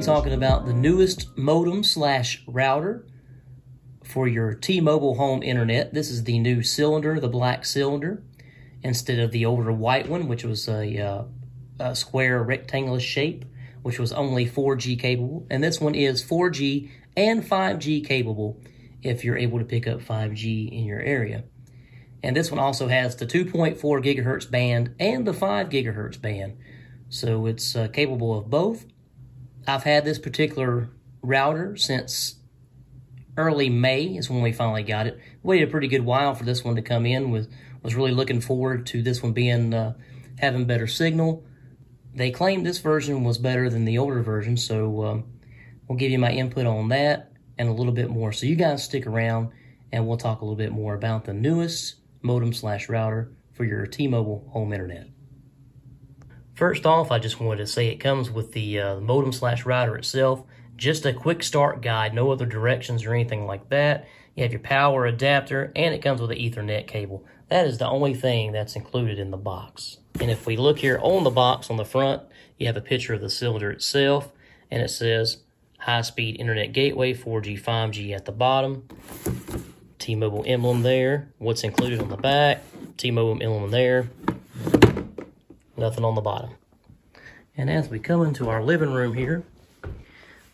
talking about the newest modem slash router for your T-Mobile home internet. This is the new cylinder, the black cylinder, instead of the older white one, which was a, uh, a square rectangular shape, which was only 4G capable. And this one is 4G and 5G capable if you're able to pick up 5G in your area. And this one also has the 2.4 gigahertz band and the 5 gigahertz band. So it's uh, capable of both. I've had this particular router since early May is when we finally got it. Waited a pretty good while for this one to come in. Was was really looking forward to this one being uh, having better signal. They claimed this version was better than the older version, so um, we'll give you my input on that and a little bit more. So you guys stick around and we'll talk a little bit more about the newest modem slash router for your T-Mobile home internet. First off, I just wanted to say it comes with the uh, modem slash router itself. Just a quick start guide, no other directions or anything like that. You have your power adapter, and it comes with an Ethernet cable. That is the only thing that's included in the box. And if we look here on the box on the front, you have a picture of the cylinder itself, and it says high-speed internet gateway, 4G, 5G at the bottom. T-Mobile emblem there. What's included on the back. T-Mobile emblem there. Nothing on the bottom. And as we come into our living room here,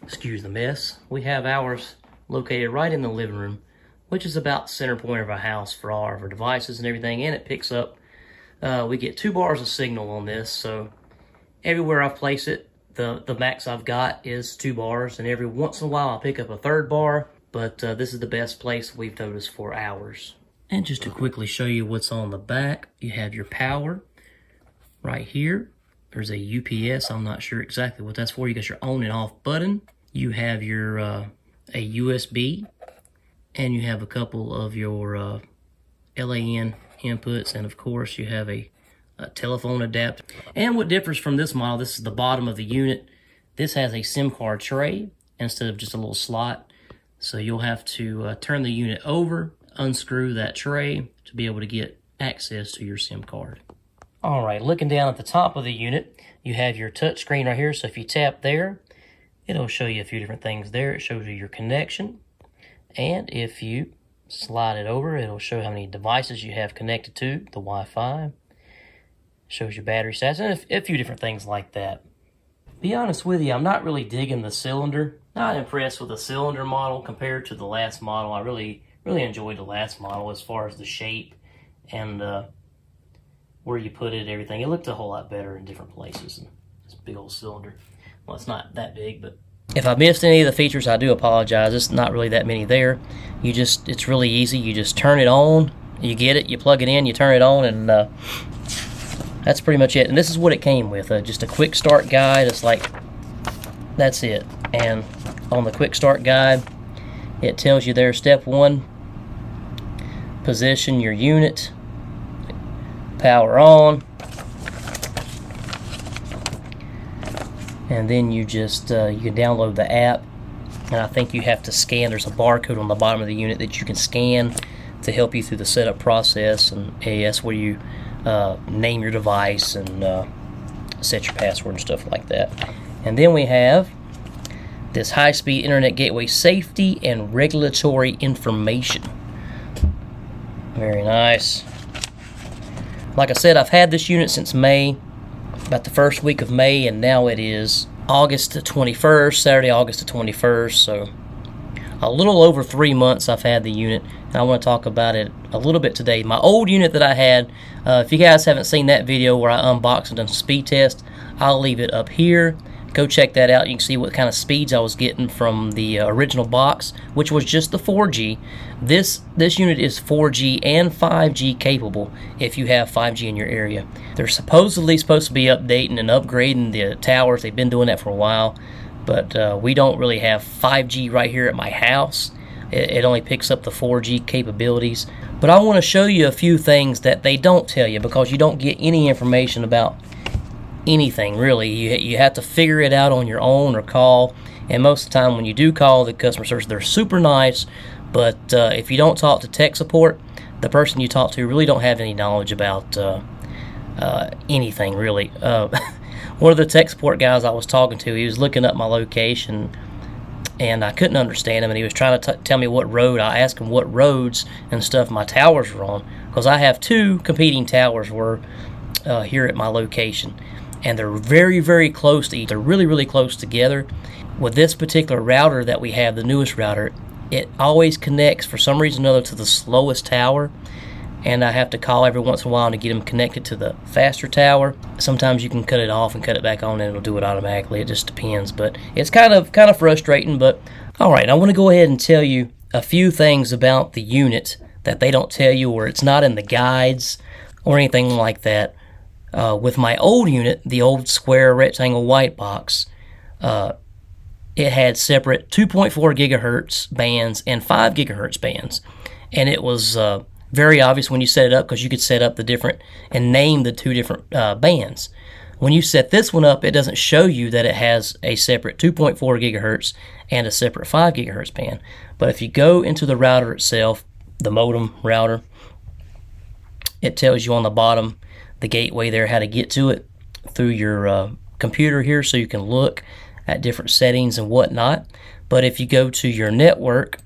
excuse the mess, we have ours located right in the living room, which is about center point of our house for all of our devices and everything, and it picks up, uh, we get two bars of signal on this, so everywhere I place it, the, the max I've got is two bars, and every once in a while I'll pick up a third bar, but uh, this is the best place we've noticed for ours. And just to quickly show you what's on the back, you have your power right here. There's a UPS. I'm not sure exactly what that's for. You got your on and off button. You have your uh, a USB, and you have a couple of your uh, LAN inputs, and of course you have a, a telephone adapter. And what differs from this model, this is the bottom of the unit. This has a SIM card tray instead of just a little slot. So you'll have to uh, turn the unit over, unscrew that tray to be able to get access to your SIM card. All right, looking down at the top of the unit, you have your touch screen right here. So if you tap there, it'll show you a few different things there. It shows you your connection. And if you slide it over, it'll show how many devices you have connected to the Wi-Fi. Shows your battery status and a, a few different things like that. Be honest with you, I'm not really digging the cylinder. Not impressed with the cylinder model compared to the last model. I really, really enjoyed the last model as far as the shape and uh, where you put it, everything. It looked a whole lot better in different places. And this big old cylinder. Well, it's not that big, but if I missed any of the features, I do apologize. It's not really that many there. You just, it's really easy. You just turn it on, you get it, you plug it in, you turn it on, and uh, that's pretty much it. And this is what it came with, uh, just a quick start guide. It's like, that's it. And on the quick start guide, it tells you there, step one, position your unit, power on. And then you just uh, you can download the app and I think you have to scan. There's a barcode on the bottom of the unit that you can scan to help you through the setup process and AS where you uh, name your device and uh, set your password and stuff like that. And then we have this high-speed internet gateway safety and regulatory information. Very nice like I said, I've had this unit since May, about the first week of May, and now it is August the 21st, Saturday, August the 21st. So a little over three months I've had the unit, and I want to talk about it a little bit today. My old unit that I had, uh, if you guys haven't seen that video where I unboxed and done speed test, I'll leave it up here. Go check that out. You can see what kind of speeds I was getting from the uh, original box, which was just the 4G. This this unit is 4G and 5G capable if you have 5G in your area. They're supposedly supposed to be updating and upgrading the towers. They've been doing that for a while, but uh, we don't really have 5G right here at my house. It, it only picks up the 4G capabilities. But I want to show you a few things that they don't tell you because you don't get any information about anything really. You, you have to figure it out on your own or call. And most of the time, when you do call the customer service, they're super nice. But uh, if you don't talk to tech support, the person you talk to really don't have any knowledge about uh, uh, anything really. Uh, one of the tech support guys I was talking to, he was looking up my location and I couldn't understand him. And he was trying to tell me what road. I asked him what roads and stuff my towers were on because I have two competing towers were uh, here at my location, and they're very very close to each. They're really really close together. With this particular router that we have, the newest router, it always connects for some reason or another to the slowest tower and I have to call every once in a while to get them connected to the faster tower. Sometimes you can cut it off and cut it back on and it'll do it automatically. It just depends, but it's kind of kind of frustrating, but all right, I want to go ahead and tell you a few things about the unit that they don't tell you or it's not in the guides or anything like that. Uh, with my old unit, the old square rectangle white box, uh, it had separate 2.4 gigahertz bands and 5 gigahertz bands. And it was uh, very obvious when you set it up because you could set up the different and name the two different uh, bands. When you set this one up, it doesn't show you that it has a separate 2.4 gigahertz and a separate 5 gigahertz band. But if you go into the router itself, the modem router, it tells you on the bottom the gateway there how to get to it through your uh, computer here so you can look at different settings and whatnot. But if you go to your network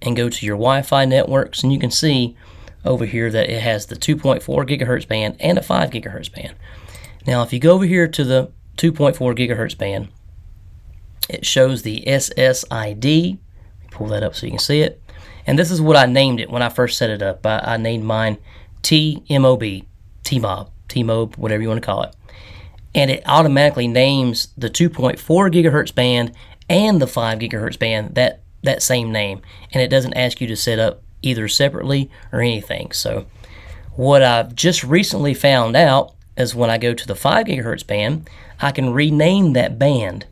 and go to your Wi-Fi networks and you can see over here that it has the 2.4 gigahertz band and a 5 gigahertz band. Now if you go over here to the 2.4 gigahertz band, it shows the SSID. Pull that up so you can see it. And this is what I named it when I first set it up. I, I named mine TMOB, TMOB, TMOB, whatever you want to call it. And it automatically names the 2.4 gigahertz band and the 5 gigahertz band that that same name and it doesn't ask you to set up either separately or anything. So what I've just recently found out is when I go to the 5 gigahertz band, I can rename that band.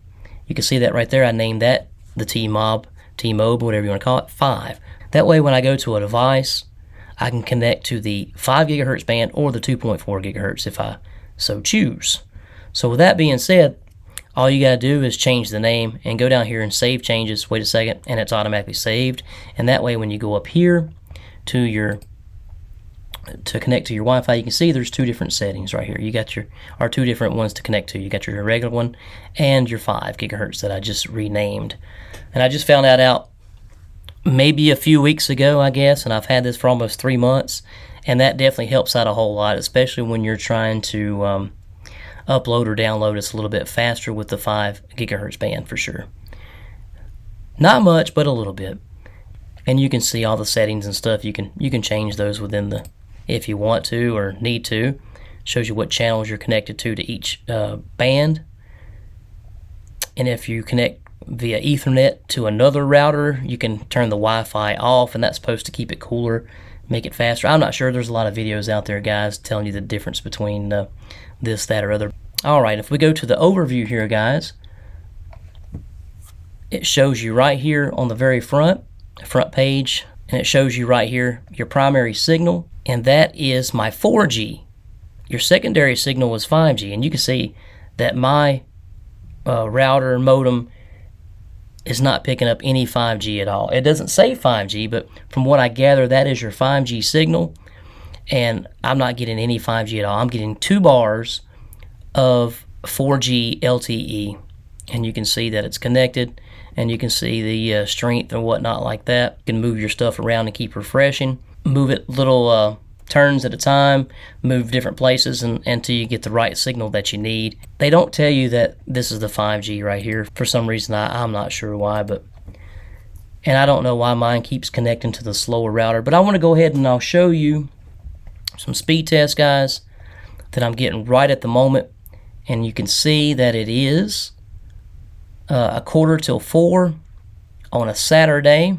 You can see that right there. I named that the T-Mob, T-Mob, whatever you want to call it, 5. That way when I go to a device, I can connect to the 5 gigahertz band or the 2.4 gigahertz if I so choose. So with that being said, all you got to do is change the name and go down here and save changes. Wait a second, and it's automatically saved. And that way, when you go up here to your to connect to your Wi-Fi, you can see there's two different settings right here. You got your are two different ones to connect to. You got your regular one and your five gigahertz that I just renamed. And I just found that out maybe a few weeks ago, I guess, and I've had this for almost three months, and that definitely helps out a whole lot, especially when you're trying to um, upload or download it's a little bit faster with the 5 gigahertz band for sure. Not much, but a little bit. And you can see all the settings and stuff. You can you can change those within the if you want to or need to. Shows you what channels you're connected to to each uh, band. And if you connect via Ethernet to another router, you can turn the Wi-Fi off, and that's supposed to keep it cooler, make it faster. I'm not sure. There's a lot of videos out there, guys, telling you the difference between uh, this, that, or other. All right, if we go to the overview here, guys, it shows you right here on the very front, front page, and it shows you right here your primary signal, and that is my 4G. Your secondary signal is 5G, and you can see that my uh, router modem is not picking up any 5G at all. It doesn't say 5G, but from what I gather, that is your 5G signal and I'm not getting any 5G at all. I'm getting two bars of 4G LTE, and you can see that it's connected, and you can see the uh, strength and whatnot like that. You can move your stuff around and keep refreshing. Move it little uh, turns at a time, move different places and, until you get the right signal that you need. They don't tell you that this is the 5G right here. For some reason, I, I'm not sure why, but and I don't know why mine keeps connecting to the slower router, but I want to go ahead and I'll show you some speed tests, guys, that I'm getting right at the moment. And you can see that it is uh, a quarter till four on a Saturday.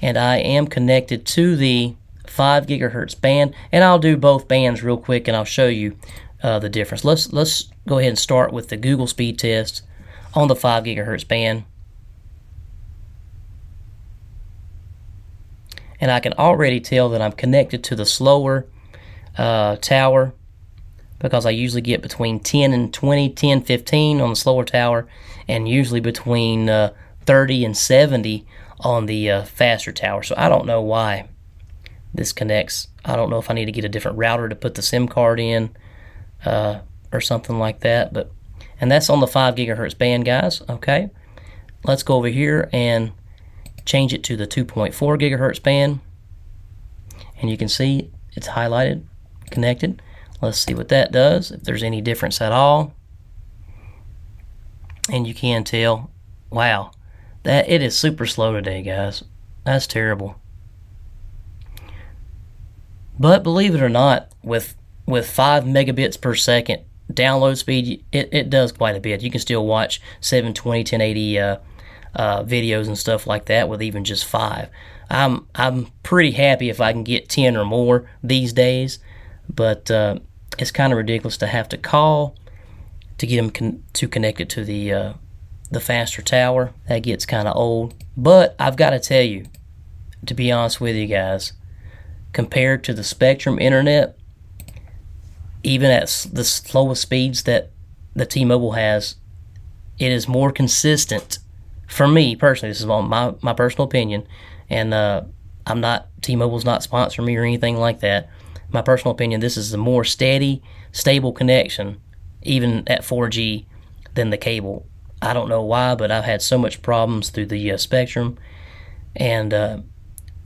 And I am connected to the 5 gigahertz band. And I'll do both bands real quick and I'll show you uh, the difference. Let's, let's go ahead and start with the Google speed test on the 5 gigahertz band. and I can already tell that I'm connected to the slower uh, tower because I usually get between 10 and 20, 10, 15 on the slower tower, and usually between uh, 30 and 70 on the uh, faster tower. So I don't know why this connects. I don't know if I need to get a different router to put the SIM card in. Uh, or something like that. But and that's on the five gigahertz band, guys. Okay, let's go over here and change it to the 2.4 gigahertz band, and you can see it's highlighted, connected. Let's see what that does. If there's any difference at all, and you can tell, wow, that it is super slow today, guys. That's terrible. But believe it or not, with with five megabits per second download speed, it, it does quite a bit. You can still watch 720, 1080 uh, uh, videos and stuff like that with even just five. I'm I'm pretty happy if I can get 10 or more these days, but uh, it's kind of ridiculous to have to call to get them con- to connect it to the uh, the faster tower. That gets kind of old. But I've got to tell you, to be honest with you guys, compared to the Spectrum internet, even at the slowest speeds that the T-Mobile has, it is more consistent. For me personally, this is my my personal opinion, and uh, I'm not T-Mobile's not sponsoring me or anything like that. My personal opinion, this is a more steady, stable connection, even at 4G, than the cable. I don't know why, but I've had so much problems through the uh, Spectrum, and uh,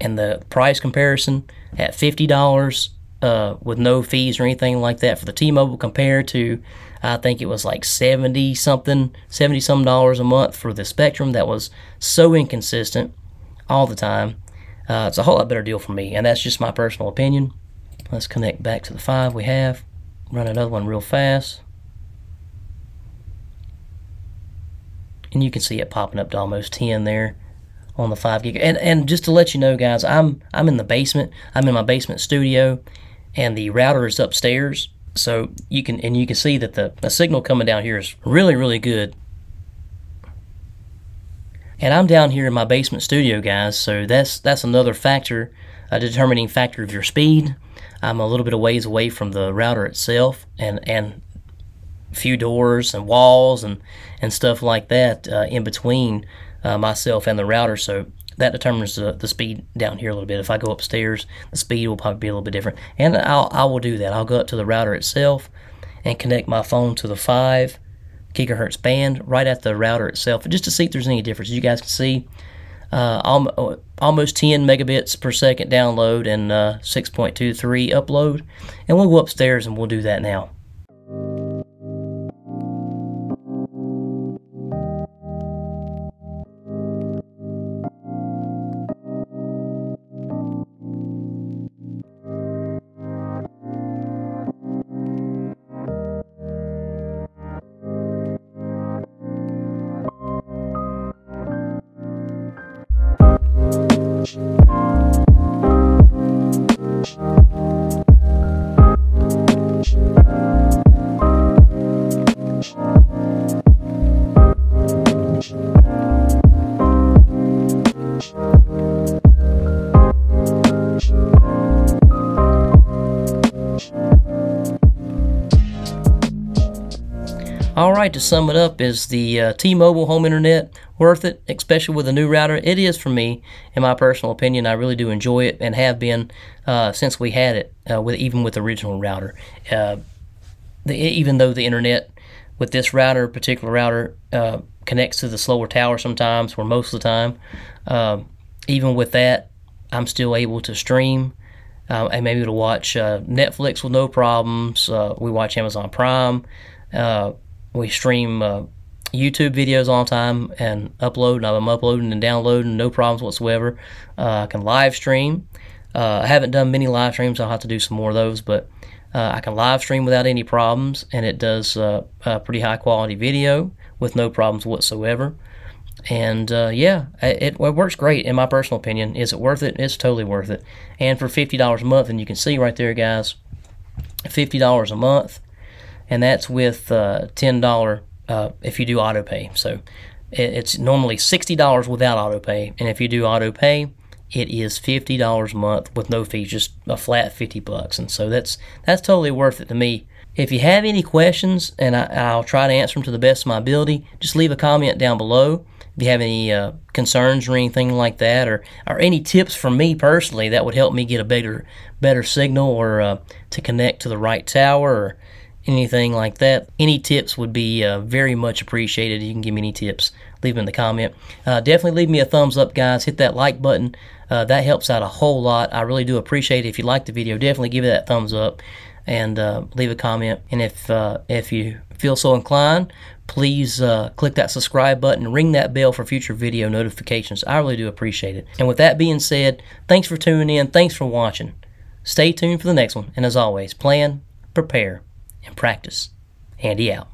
and the price comparison at fifty dollars uh, with no fees or anything like that. For the T-Mobile compared to I think it was like 70 something 70 some dollars a month for the Spectrum that was so inconsistent all the time. Uh, it's a whole lot better deal for me and that's just my personal opinion. Let's connect back to the five we have. Run another one real fast. And you can see it popping up to almost 10 there on the five gig. And and just to let you know, guys, I'm I'm in the basement. I'm in my basement studio, and the router is upstairs. So you can and you can see that the, the signal coming down here is really really good. And I'm down here in my basement studio, guys. So that's that's another factor, a determining factor of your speed. I'm a little bit of ways away from the router itself, and and few doors and walls and and stuff like that uh, in between uh, myself and the router. So that determines the, the speed down here a little bit. If I go upstairs, the speed will probably be a little bit different. And I'll, I will do that. I'll go up to the router itself and connect my phone to the 5 gigahertz band right at the router itself just to see if there's any difference. As you guys can see, uh, almost 10 megabits per second download and uh, 6.23 upload. And we'll go upstairs and we'll do that now. All to sum it up, is the uh, T-Mobile home internet worth it, especially with a new router? It is for me, in my personal opinion. I really do enjoy it and have been uh, since we had it, uh, with even with the original router. Uh, the, even though the internet with this router, particular router, uh, connects to the slower tower sometimes, or most of the time, um, even with that, I'm still able to stream. Uh, I'm able to watch Netflix with no problems. we watch Amazon Prime. We stream uh, YouTube videos all the time and upload. And I'm uploading and downloading, no problems whatsoever. Uh, I can live stream. Uh, I haven't done many live streams. I'll have to do some more of those, but uh, I can live stream without any problems, and it does uh, a pretty high quality video with no problems whatsoever. And uh, yeah, it, it, works great in my personal opinion. Is it worth it? It's totally worth it. And for fifty dollars a month, and you can see right there, guys, fifty dollars a month and that's with uh, ten dollar uh, if you do auto pay. So it's normally sixty dollars without auto pay, and if you do auto pay, it is fifty dollars a month with no fees, just a flat fifty bucks. And so that's that's totally worth it to me. If you have any questions, and I, will try to answer them to the best of my ability, just leave a comment down below. If you have any uh, concerns or anything like that, or, or any tips from me personally that would help me get a better better signal or uh, to connect to the right tower, or anything like that. Any tips would be uh, very much appreciated. You can give me any tips, leave them in the comment. Uh, definitely leave me a thumbs up, guys. Hit that like button. Uh, that helps out a whole lot. I really do appreciate it. If you like the video, definitely give it that thumbs up and uh, leave a comment. And if uh, if you feel so inclined, please uh, click that subscribe button, ring that bell for future video notifications. I really do appreciate it. And with that being said, thanks for tuning in. Thanks for watching. Stay tuned for the next one. And as always, plan, prepare, and practice. Handi out.